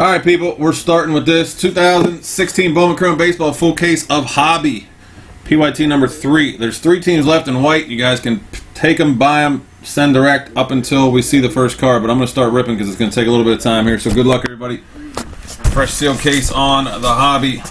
All right, people, we're starting with this 2016 Bowman Chrome Baseball full case of Hobby. PYT number three. There's three teams left in white. You guys can take them, buy them, send direct up until we see the first card. But I'm going to start ripping because it's going to take a little bit of time here. So good luck, everybody. Fresh seal case on the Hobby.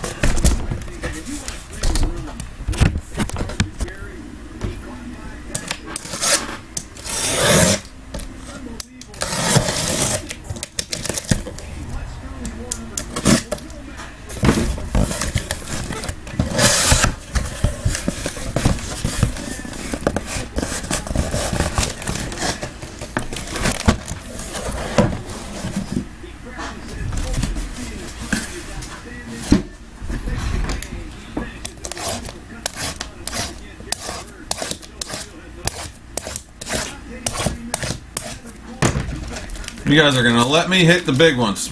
You guys are gonna let me hit the big ones.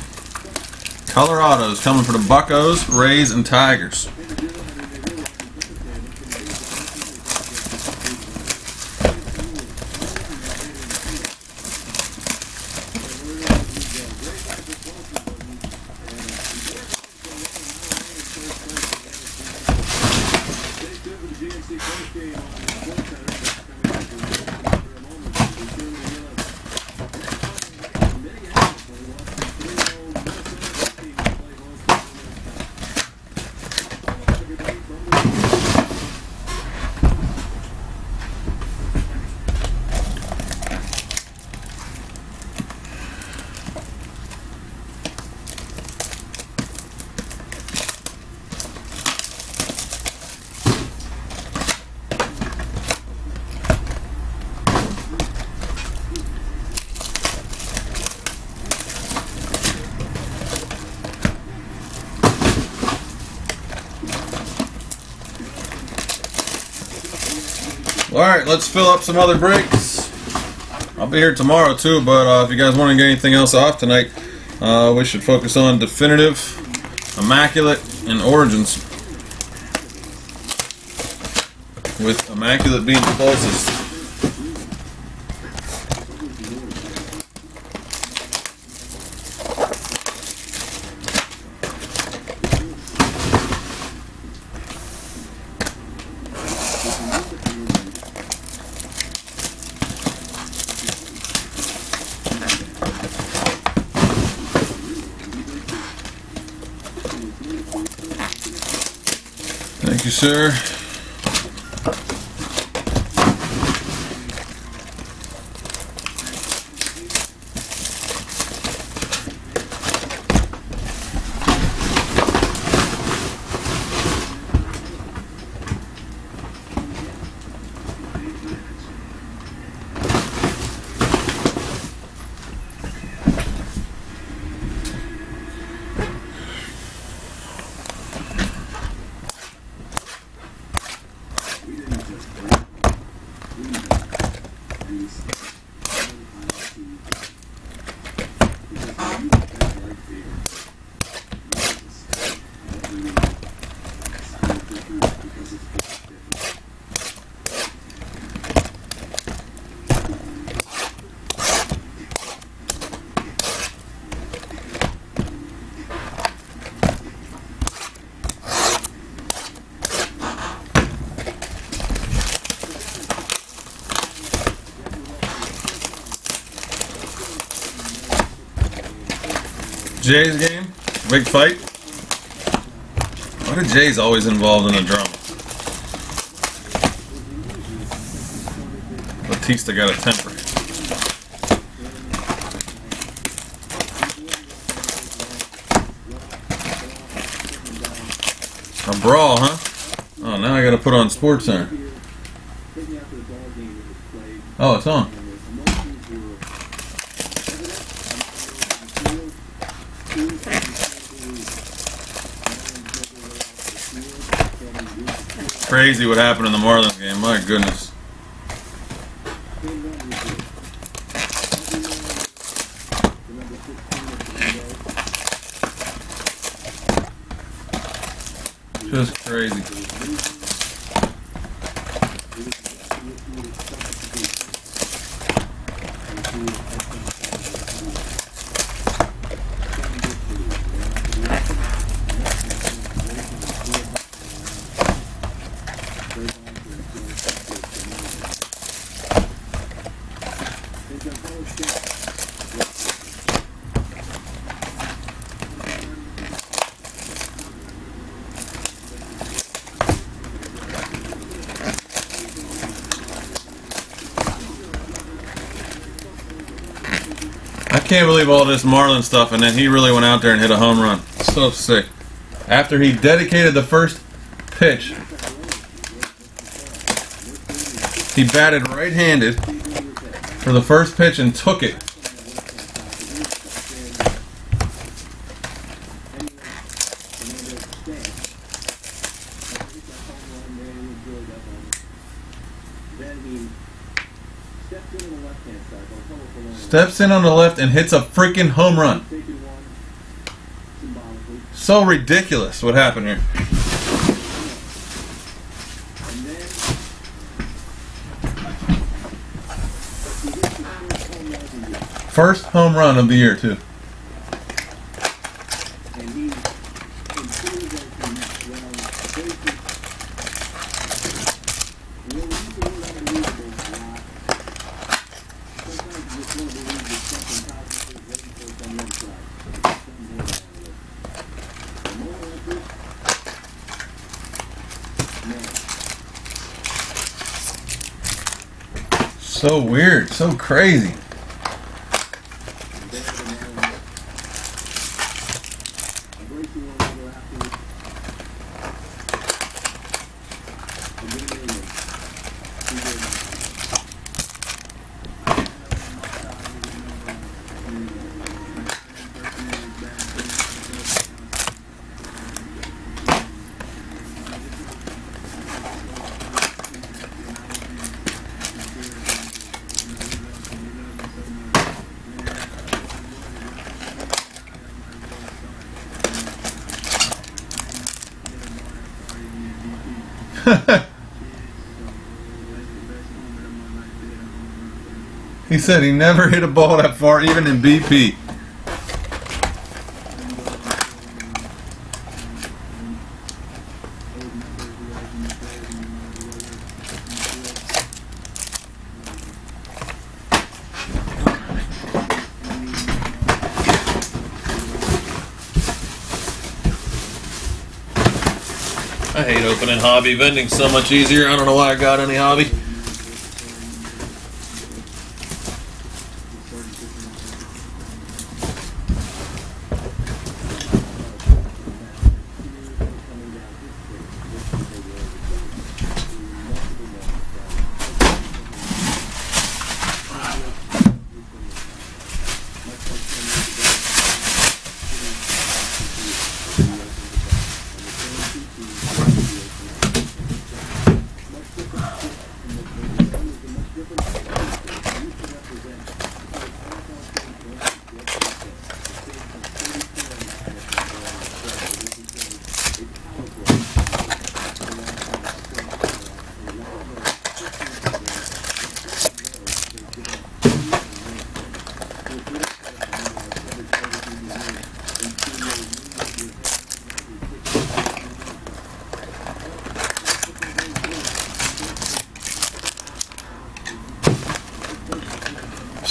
Colorado's coming for the Buccos, Rays, and Tigers. All right, let's fill up some other breaks. I'll be here tomorrow too, but uh, if you guys want to get anything else off tonight, uh, we should focus on definitive, immaculate, and origins. With immaculate being the closest. Thank you, sir. Jay's game, big fight. Why are Jay's always involved in a drama? Bautista got a temper. A brawl, huh? Oh, now I gotta put on Sports Center. Oh, it's on. Crazy what happened in the Marlins game. My goodness. Just crazy. Can't believe all this Marlin stuff, and then he really went out there and hit a home run. So sick. After he dedicated the first pitch, he batted right-handed for the first pitch and took it. Steps in on the left and hits a freaking home run. So ridiculous what happened here. First home run of the year, too. So weird, so crazy. He said he never hit a ball that far, even in BP. I hate opening hobby vending so much easier. I don't know why I got any hobby.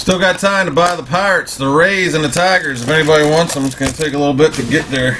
Still got time to buy the Pirates, the Rays, and the Tigers. If anybody wants them, it's going to take a little bit to get there.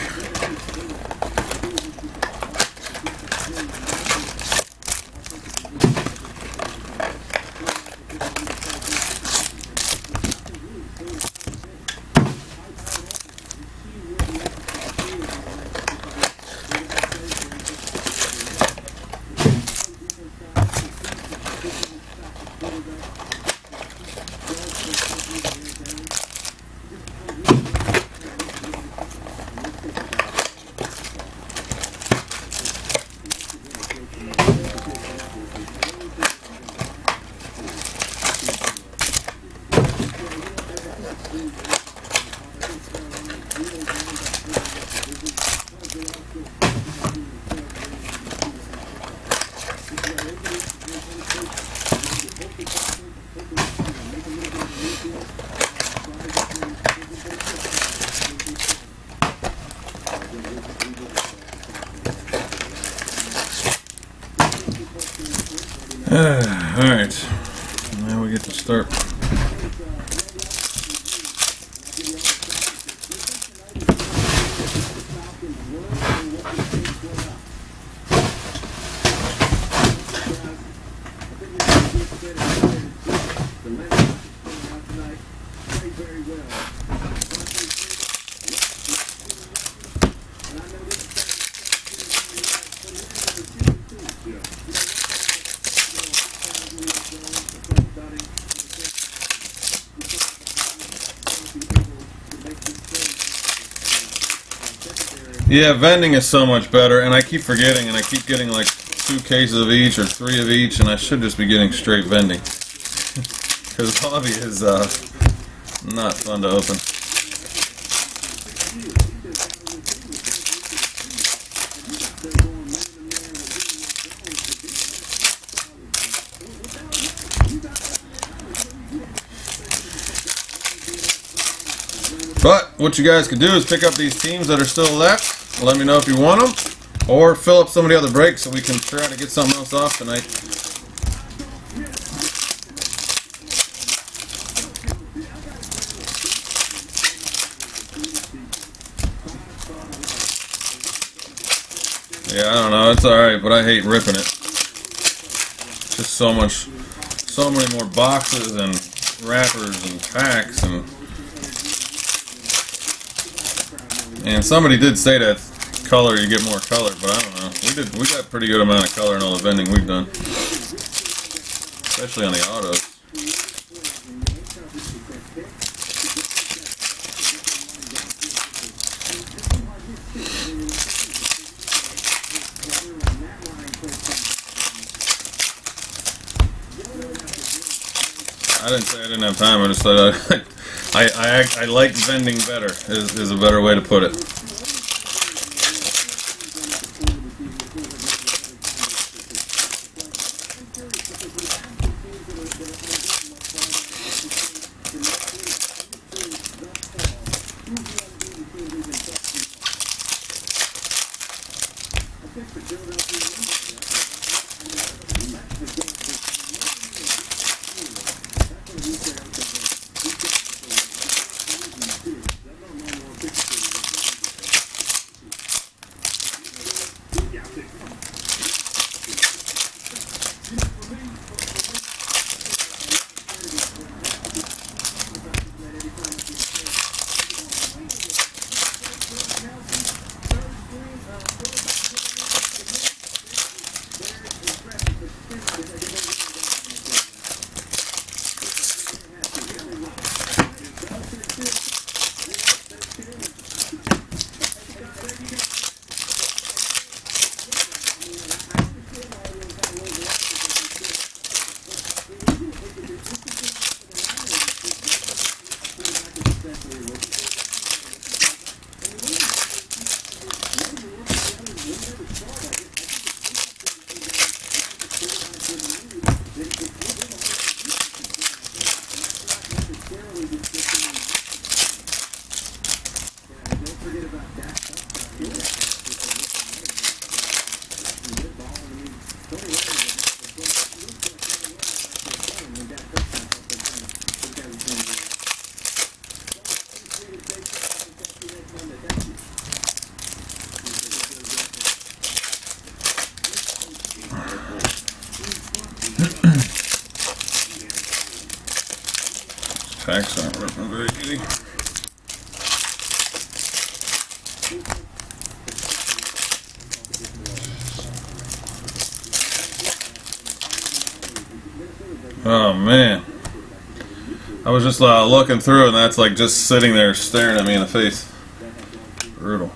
Yeah, vending is so much better, and I keep forgetting, and I keep getting like two cases of each or three of each, and I should just be getting straight vending. Because hobby is uh, not fun to open. But what you guys could do is pick up these teams that are still left. Let me know if you want them, or fill up some of the other breaks so we can try to get something else off tonight. Yeah, I don't know. It's alright, but I hate ripping it. Just so much, so many more boxes and wrappers and packs and. And somebody did say that color you get more color, but I don't know. We did we got pretty good amount of color in all the vending we've done, especially on the autos. I didn't say I didn't have time. I just said I, I, I, I like vending better. Is, is a better way to put it. Was just uh, looking through and that's like just sitting there staring at me in the face. Brutal.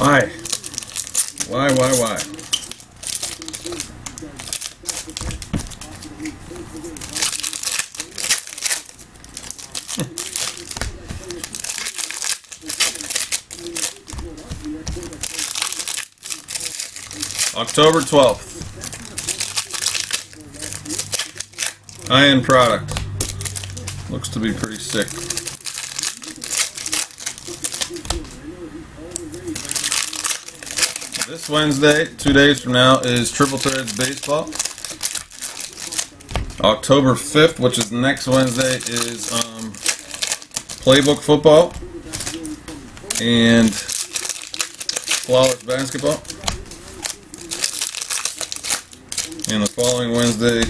Why? Why, why, why? October 12th. Iron product. Looks to be pretty sick. This Wednesday, two days from now, is Triple Threads Baseball. October 5th, which is next Wednesday, is um, Playbook Football and Flawless Basketball. And the following Wednesday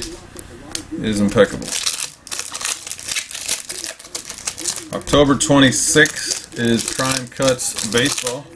is impeccable. October 26th is Prime Cuts Baseball.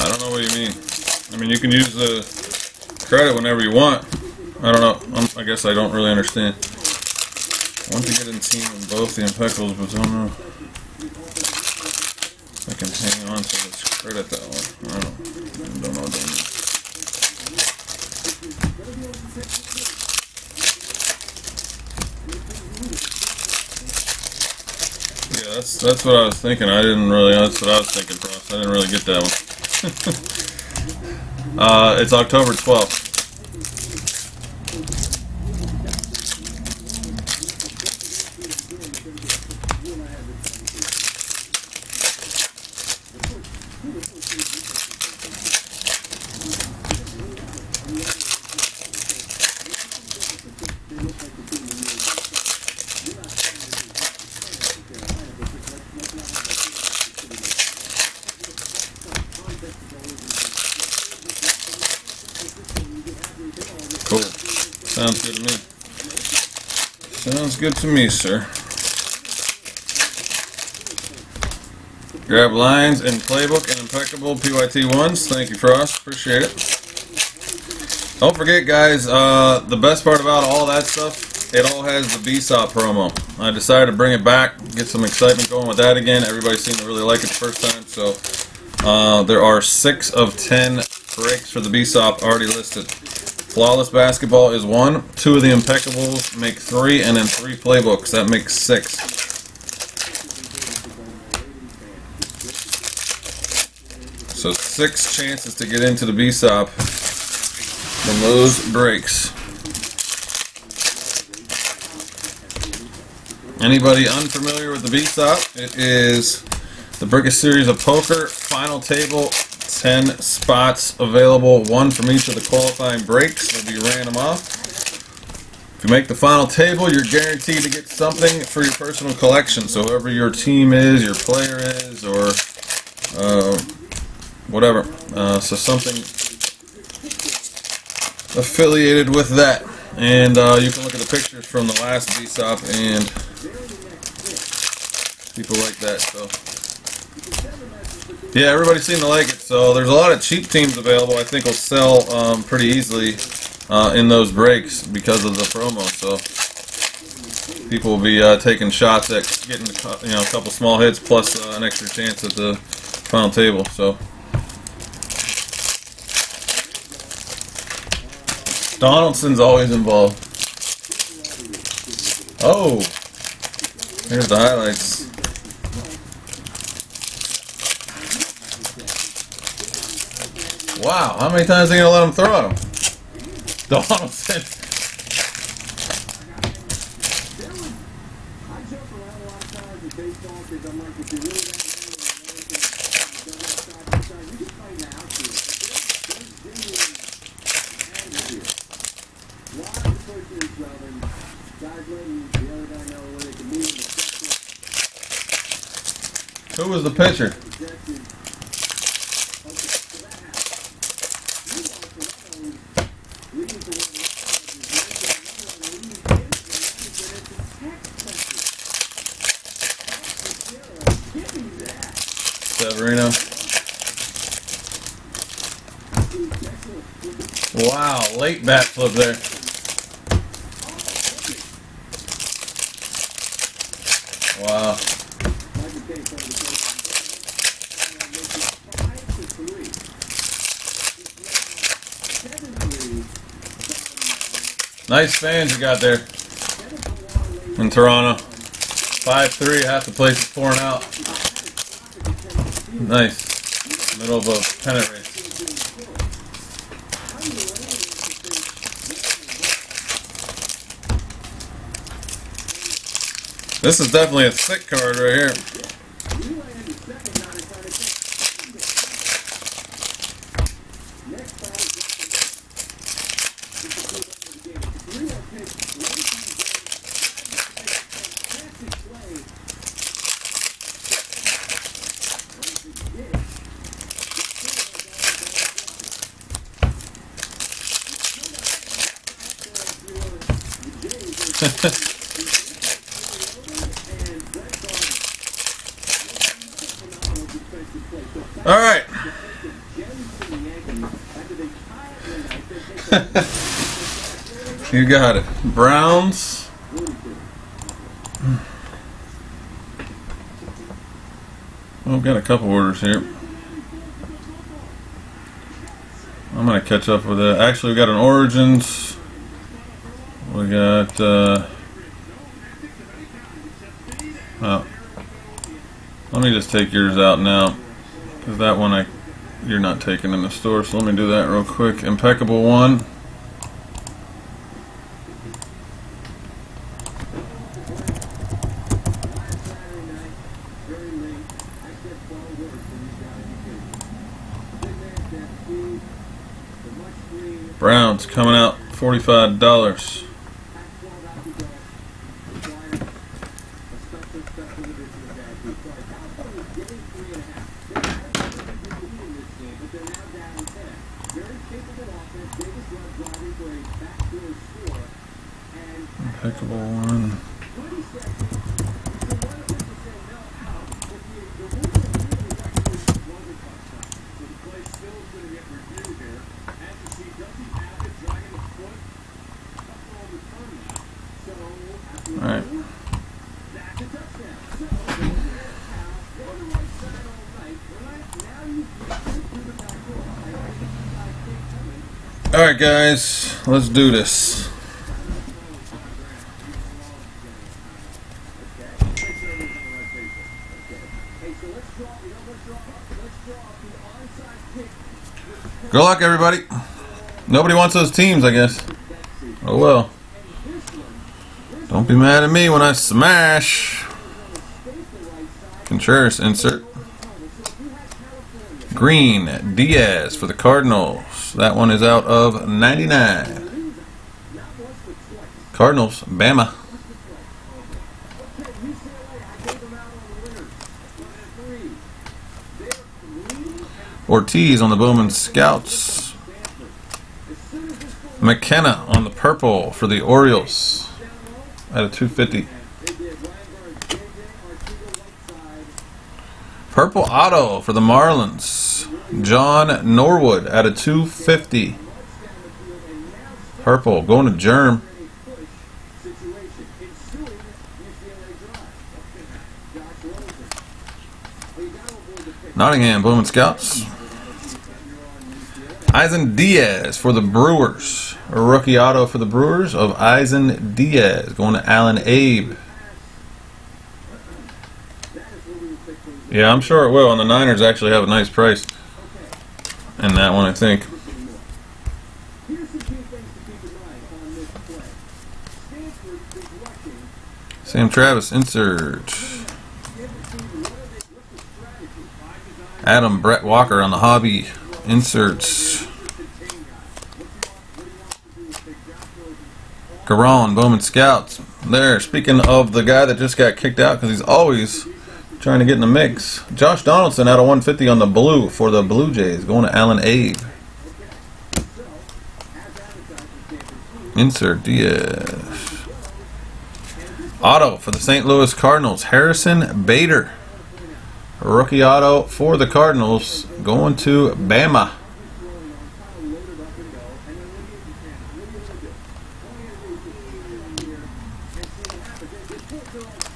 I don't know what you mean. I mean, you can use the credit whenever you want. I don't I'm, I don't really understand. I want to get in team both the Impeccables, but I don't know I can hang on to this credit that one. I don't know. I don't know. Yeah, that's that's what I was thinking. I didn't really. That's what I was thinking, Frost. I didn't really get that one. uh, it's October twelfth. Cool. Sounds good to me. Sounds good to me, sir. Grab lines and playbook and impeccable PYT ones. Thank you, Frost. Appreciate it. Don't forget, guys, uh, the best part about all that stuff, it all has the BSOP promo. I decided to bring it back, get some excitement going with that again. Everybody seemed to really like it the first time, so uh, there are six of ten breaks for the BSOP already listed. Flawless Basketball is one. Two of the Impeccables make three, and then three playbooks. That makes six. So six chances to get into the BSOP from those breaks. Anybody unfamiliar with the BSOP? It is the biggest series of poker, final table, 10 spots available, one from each of the qualifying breaks. Will be random off. If you make the final table, you're guaranteed to get something for your personal collection. So whoever your team is, your player is, or uh, whatever. Uh, so something affiliated with that. And uh, you can look at the pictures from the last BSOP and people like that. So yeah, everybody seemed to like it. So there's a lot of cheap teams available. I think will sell um, pretty easily uh, in those breaks because of the promo. So people will be uh, taking shots at getting a you know a couple small hits plus uh, an extra chance at the final table. So. Donaldson's always involved. Oh, here's the highlights. Wow, how many times are you gonna let him throw at him? Donaldson. Who was the pitcher? Severino. Wow, late bat flip there. Wow. Nice fans you got there in Toronto. 5-3, half the place is pouring out. Nice. Middle of a pennant race. This is definitely a thick card right here. All right. you got it. Browns. Well, I've got a couple orders here. I'm gonna catch up with it. Actually, we got an Origins. We got. Uh, oh. Let me just take yours out now, because that one I you're not taking in the store. So let me do that real quick. Impeccable one. Browns coming out $45. Guys, let's do this. Good luck, everybody. Nobody wants those teams, I guess. Oh well. Don't be mad at me when I smash. Contreras insert. Green Diaz for the Cardinals. That one is out of 99. Cardinals, Bama. Ortiz on the Bowman Scouts. McKenna on the purple for the Orioles at a 250. Purple auto for the Marlins. John Norwood at a 250. Purple going to Germ. Nottingham Bowman Scouts. Isan Diaz for the Brewers. A rookie auto for the Brewers of Isan Diaz going to Alan Abe. Yeah, I'm sure it will. And the Niners actually have a nice price. And that one, I think. Sam Travis, insert. Adam Brett Walker on the hobby, inserts. Garon, Bowman Scouts. There, speaking of the guy that just got kicked out because he's always trying to get in the mix. Josh Donaldson out of 150 on the blue for the Blue Jays, going to Alan Abe. Insert Diaz. Auto for the St. Louis Cardinals, Harrison Bader. Rookie auto for the Cardinals, going to Bama.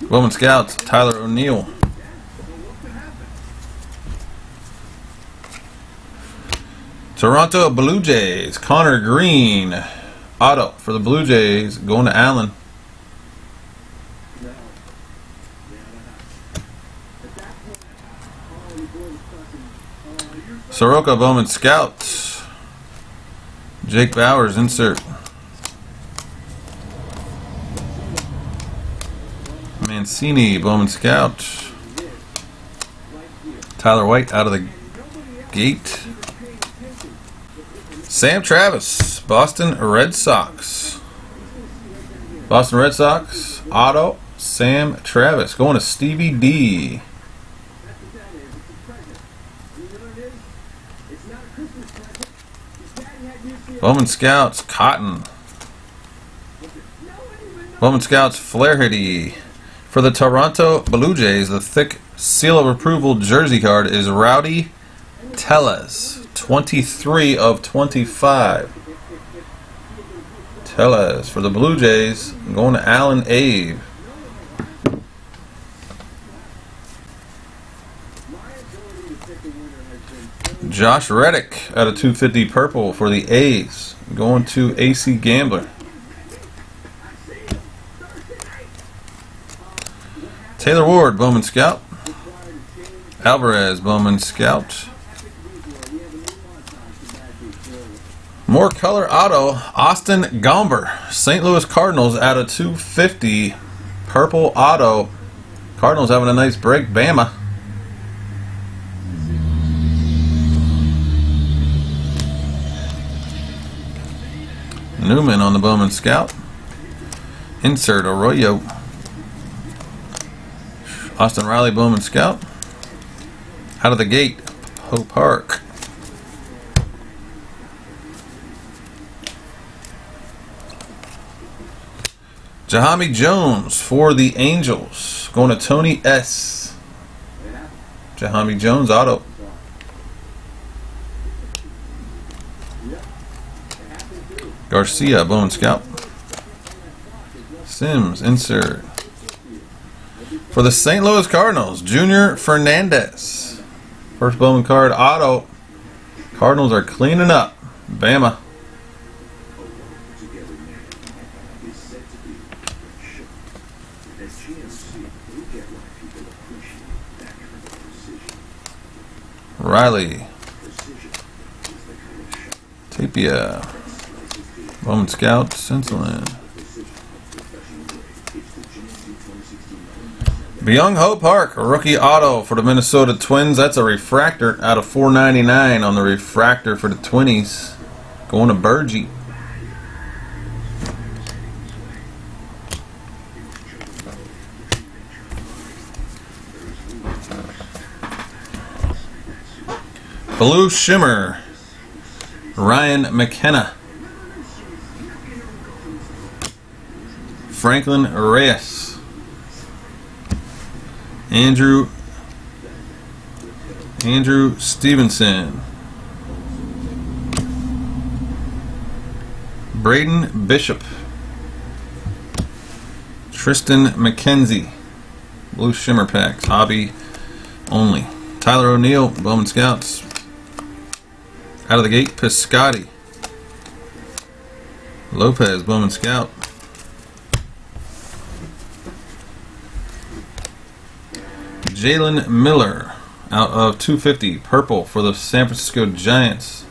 Bowman Scouts, Tyler O'Neill. Toronto Blue Jays, Connor Green. auto for the Blue Jays going to Allen. Soroka Bowman Scouts. Jake Bauers, insert. Mancini Bowman Scout. Tyler White out of the gate. Sam Travis, Boston Red Sox. Boston Red Sox, auto, Sam Travis. Going to Stevie D. Bowman Scouts, Cotton. Bowman Scouts, Flaherty. For the Toronto Blue Jays, the thick seal of approval jersey card is Rowdy Tellez. 23 of 25. Tellez for the Blue Jays. Going to Alan Abe. Josh Reddick out of 250 purple for the A's. Going to AC Gambler. Taylor Ward, Bowman Scout. Alvarez, Bowman Scout. More color auto, Austin Gomber, St. Louis Cardinals out of 250. Purple auto. Cardinals having a nice break. Bama. Newman on the Bowman Scout. Insert Arroyo. Austin Riley Bowman Scout. Out of the gate, Hope Park. Jahmai Jones for the Angels. Going to Tony S. Jahmai Jones auto. Garcia, Bone Scout. Sims, insert. For the St. Louis Cardinals, Junior Fernandez. First Bowman card, auto. Cardinals are cleaning up. Bama. Riley. Tapia. Bowman Scout, Senselin. Byung Ho Park, rookie auto for the Minnesota Twins. That's a refractor out of 499 on the refractor for the Twinnies. Going to Burgie. Blue Shimmer, Ryan McKenna. Franklin Reyes. Andrew Andrew Stevenson. Braden Bishop. Triston McKenzie. Blue Shimmer Packs. Hobby only. Tyler O'Neill, Bowman Scouts. Out of the gate, Piscotti. Lopez, Bowman Scout. Jalen Miller out of 250 purple for the San Francisco Giants.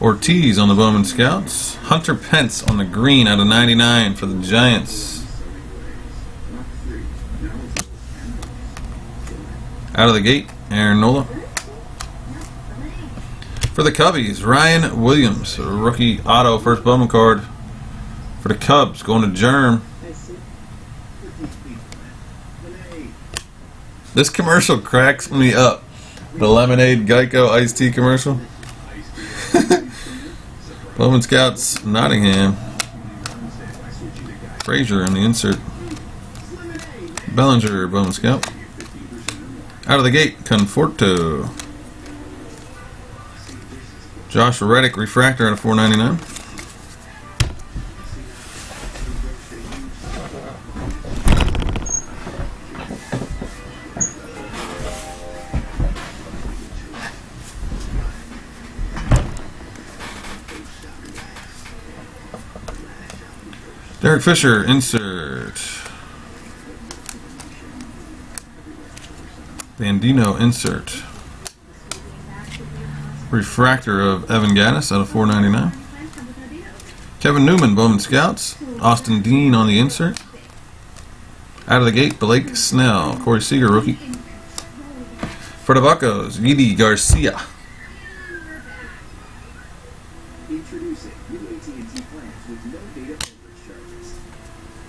Ortiz on the Bowman Scouts. Hunter Pence on the green out of 99 for the Giants. Out of the gate, Aaron Nola. For the Cubbies, Ryan Williams, rookie auto, first Bowman card for the Cubs, going to Germ. This commercial cracks me up. The Lemonade Geico iced tea commercial. Bowman Scouts, Nottingham. Frazier on the insert. Bellinger, Bowman Scout. Out of the gate, Conforto. Josh Reddick, Refractor at a 499. Derek Fisher, insert. Bandino, insert. Refractor of Evan Gattis out of 499. Kevin Newman, Bowman Scouts. Austin Dean on the insert. Out of the gate, Blake Snell. Corey Seager, rookie. For the Buccos, Yeudy Garcia.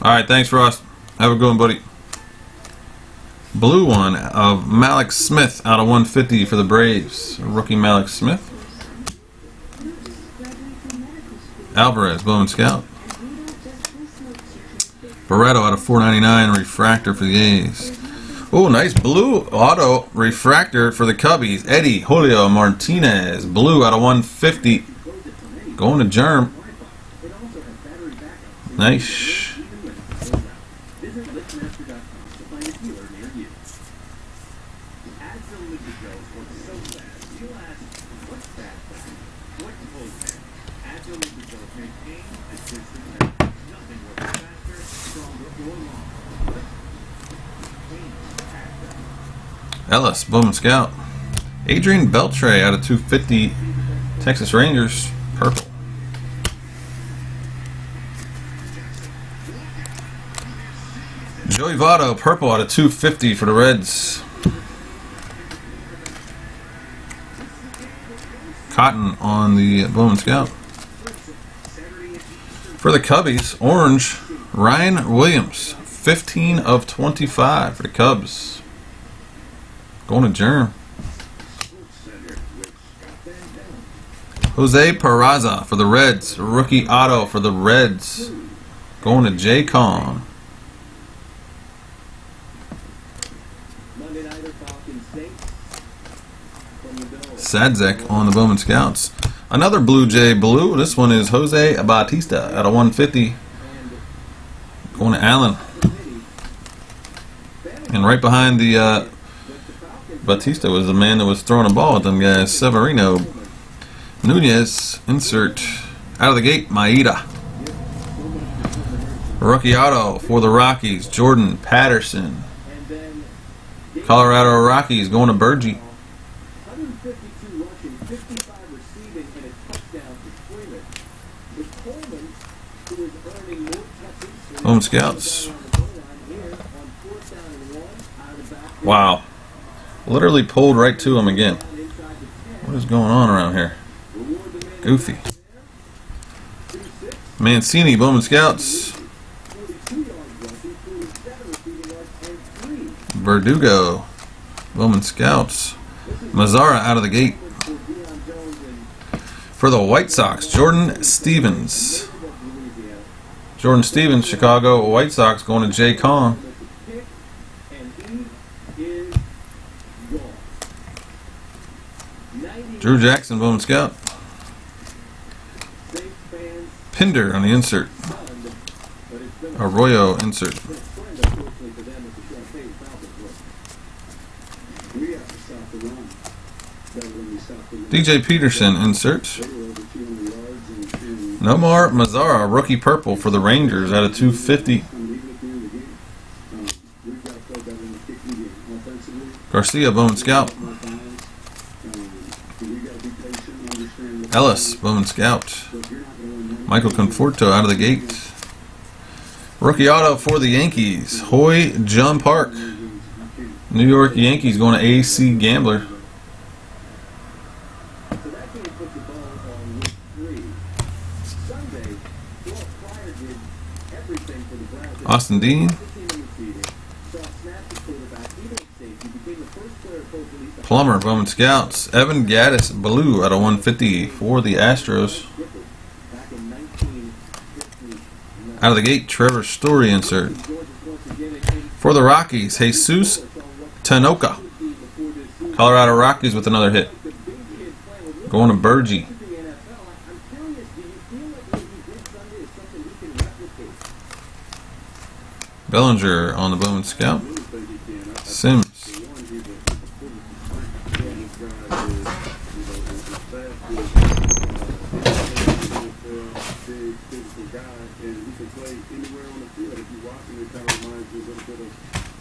All right, thanks, Ross. Have a good one, buddy. Blue one of Mallex Smith out of 150 for the Braves. Rookie Mallex Smith. Alvarez, Bowman Scout. Barreto out of 499 refractor for the A's. Oh, nice blue auto refractor for the Cubbies. Eddy Julio Martinez, blue out of 150. Going to Germ. Nice. Ellis, Bowman Scout. Adrian Beltre out of 250. Texas Rangers, purple. Joey Votto, purple out of 250 for the Reds. Cotton on the Bowman Scout. For the Cubbies, orange, Ryan Williams, 15 of 25 for the Cubs. Going to Germ. Jose Peraza for the Reds. Rookie Otto for the Reds. Going to J Con. Sadzeck on the Bowman Scouts. Another Blue Jay blue. This one is Jose Bautista at a 150. Going to Allen. And right behind the uh, Bautista was the man that was throwing a ball at them guys. Severino. Nunez, insert out of the gate, Maeda. Rookie auto for the Rockies, Jordan Patterson. Colorado Rockies going to Burgie. Home Scouts. Wow. Literally pulled right to him again. What is going on around here? Goofy. Mancini, Bowman Scouts. Verdugo, Bowman Scouts. Mazara out of the gate. For the White Sox, Jordan Stephens. Jordan Stephens, Chicago White Sox, going to Jay Con. Drew Jackson, Bowman Scout. Pinder on the insert. Arroyo insert. DJ Peterson insert. Nomar Mazara, rookie purple for the Rangers out of 250. Garcia, Bowman Scout. Ellis, Bowman Scout. Michael Conforto out of the gate. Rookie auto for the Yankees. Hoy Jun Park. New York Yankees going to AC Gambler. Austin Dean. Plummer, Bowman Scouts. Evan Gattis, blue out of 150 for the Astros. Out of the gate, Trevor Story insert. For the Rockies, Jesus Tinoco. Colorado Rockies with another hit. Going to Burgie. Bellinger on the Bowman Scout. Sims. can play anywhere on the field. If you watch him, it kind of reminds you a little bit of.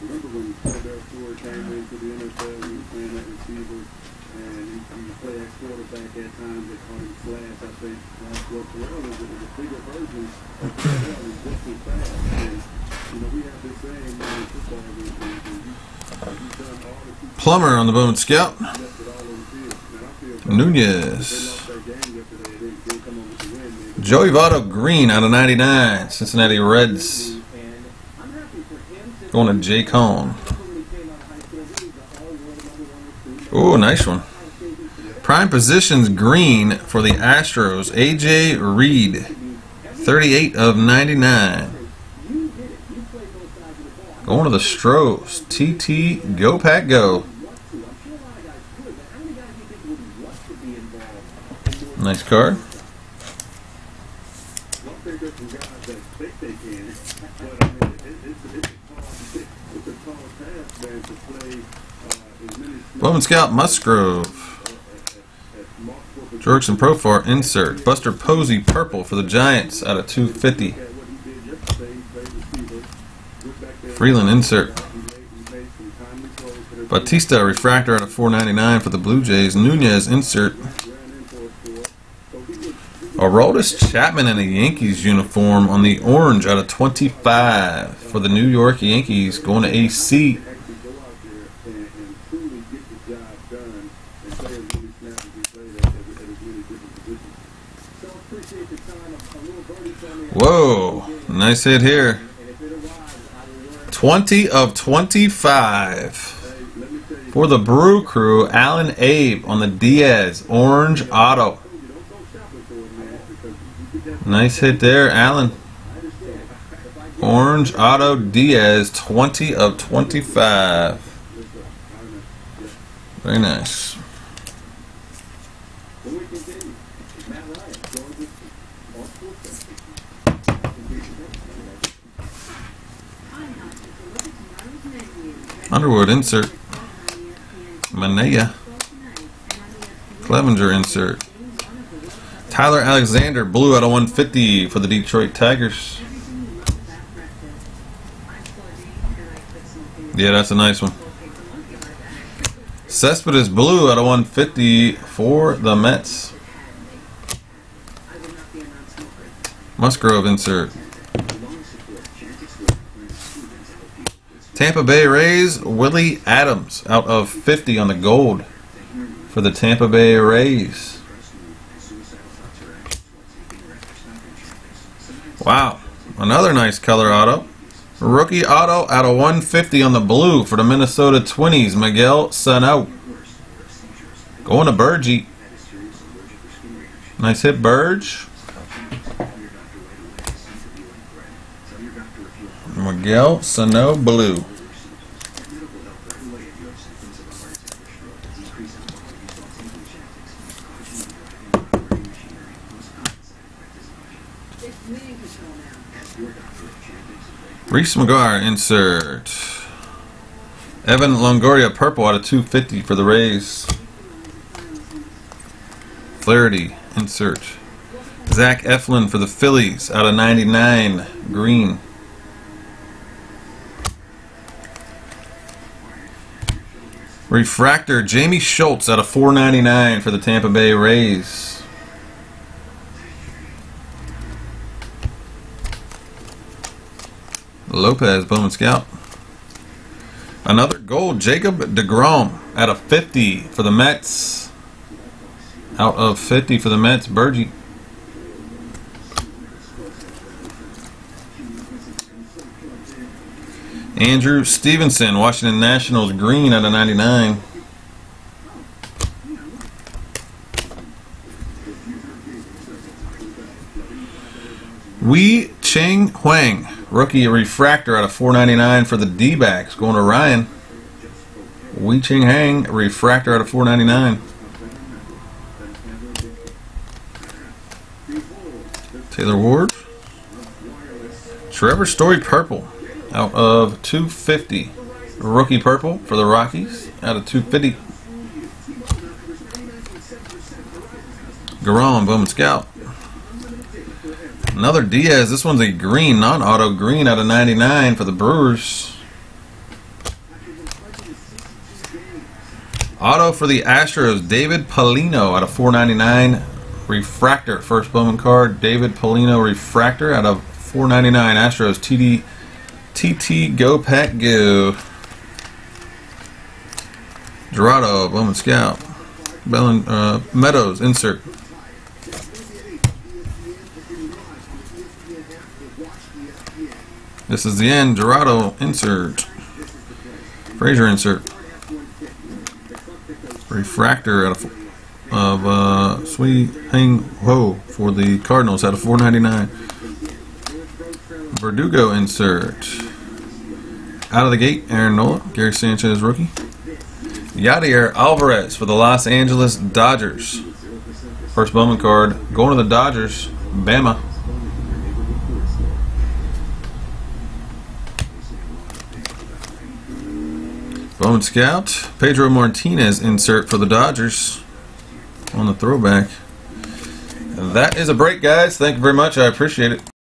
Remember when Kordell Stewart came into the NFL? He was playing that receiver, and he, he would play at quarterback at times. They called him Flash. I think Flash well, Terrell is a, is a bigger version of Kordell. He's just as fast. And you know, we have this saying man, in football that you, you've done all that you Plummer on the Bowman Scout. left it all on the field. Man, I feel bad. Nunez. They lost that game yesterday. They didn't, didn't come on the the Scout. Nunez. Joey Votto Green out of 99. Cincinnati Reds. Going to Jay Cohn. Oh, nice one. Prime positions green for the Astros. AJ Reed. 38 of 99. Going to the Stros. TT Go Pack Go. Nice card. One thing that some guys that think they can, but I mean, it, it's, it's, a tall, it's a tall task, man, to play uh, as snaps Bowman Scout Musgrove. Jurickson Profar insert. Buster Posey purple for the Giants out of 250. at what he did yesterday. He played receiver, went back there. Freeland insert. Bautista refractor out of 499 for the Blue Jays. Nunez insert. team, ran in for a score. So he was, he was Aroldis Chapman in a Yankees uniform on the orange out of 25 for the New York Yankees going to AC. Whoa, nice hit here. And if it arrives, I will learn. 20 of 25 Hey, let me tell you, for the Brew Crew. Alan Abe on the Diaz orange auto. you don't go shopping for it, man, because you get that. Nice hit there, get Orange Auto Diaz, 20 of 25. this, uh, I don't know. Yeah. Very nice. Underwood insert. Manaea. Clevenger insert. Tyler Alexander, blue out of 150 for the Detroit Tigers. Yeah, that's a nice one. Cespedes blue out of 150 for the Mets. Musgrove insert. Tampa Bay Rays, Willy Adames out of 50 on the gold for the Tampa Bay Rays. Wow, another nice color auto. Rookie auto out of 150 on the blue for the Minnesota Twinnies, Miguel Sano. Going to Burgie. Nice hit, Burge. Miguel Sano Blue. Reese McGuire insert. Evan Longoria purple out of 250 for the Rays. Flaherty insert. Zach Eflin for the Phillies out of 99 green. Refractor Jaime Schultz out of 499 for the Tampa Bay Rays. Lopez Bowman Scout. Another gold Jacob DeGrom out of 50 for the Mets. Out of 50 for the Mets, Burgie. Andrew Stevenson, Washington Nationals, green out of 99. Wee Cheng Huang, rookie refractor out of 499 for the D backs, going to Ryan. Wei-Chieh Huang, refractor out of 499. Taylor Ward. Trevor Story Purple out of 250. Rookie Purple for the Rockies out of 250. Garon Bowman Scout. Another Diaz. This one's a green, non-auto green out of 99 for the Brewers. Auto for the Astros, David Paulino out of 499. Refractor, first Bowman card, David Paulino Refractor out of 499. Astros, TD, TT, Go Pack Go. Dorado, Bowman Scout. Bellin, uh, Meadows, insert. This is the end. Dorado, insert. Frazier, insert. Refractor out of, of uh, Sweet Hang Ho for the Cardinals out of 499. Verdugo insert. Out of the gate, Aaron Nola, Gary Sanchez rookie. Yadier Alvarez for the Los Angeles Dodgers. First Bowman card going to the Dodgers. Bama. Bowman Scout. Pedro Martinez insert for the Dodgers on the throwback. That is a break, guys. Thank you very much. I appreciate it.